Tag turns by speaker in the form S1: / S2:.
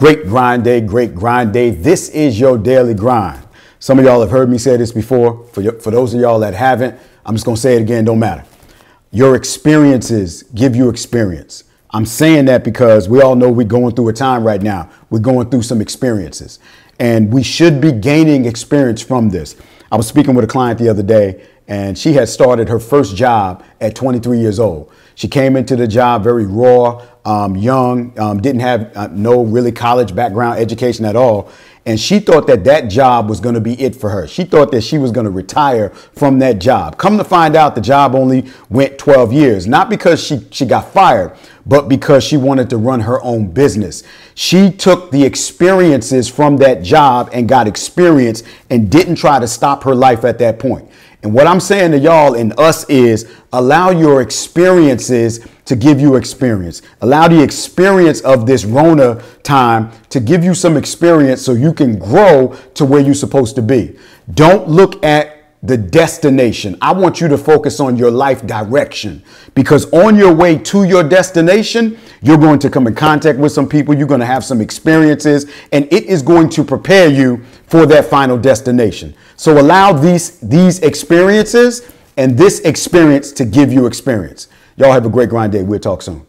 S1: Great grind day, great grind day. This is your daily grind. Some of y'all have heard me say this before. For, y- for those of y'all that haven't, I'm just going to say it again, don't matter. Your experiences give you experience. I'm saying that because we all know we're going through a time right now. We're going through some experiences, and we should be gaining experience from this. I was speaking with a client the other day, and she had started her first job at 23 years old. She came into the job very raw, um, young, um, didn't have uh, no really college background education at all. And she thought that that job was going to be it for her. She thought that she was going to retire from that job. Come to find out, the job only went 12 years, not because she, she got fired, but because she wanted to run her own business. She took the experiences from that job and got experience and didn't try to stop her life at that point. And what I'm saying to y'all and us is allow your experiences to give you experience. Allow the experience of this Rona time to give you some experience so you can grow to where you're supposed to be. Don't look at the destination. I want you to focus on your life direction because on your way to your destination, you're going to come in contact with some people, you're going to have some experiences, and it is going to prepare you for that final destination. So allow these these experiences and this experience to give you experience. Y'all have a great grind day. We'll talk soon.